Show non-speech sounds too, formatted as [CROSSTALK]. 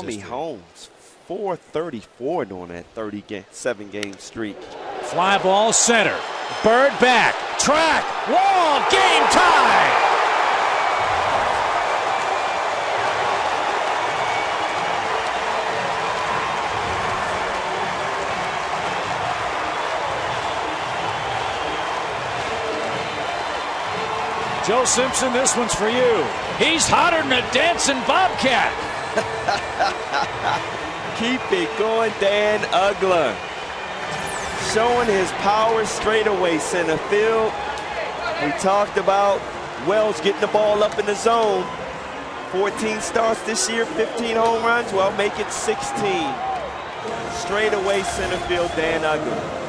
Tommy history. Holmes, 434 during that 37 game streak. Fly ball center. Byrd back. Track. Wall. Game tie. Joe Simpson, this one's for you. He's hotter than a dancing bobcat. [LAUGHS] Keep it going, Dan Uggla. Showing his power straight away center field. We talked about Wells getting the ball up in the zone. 14 starts this year, 15 home runs. Well, make it 16. Straight away center field, Dan Uggla.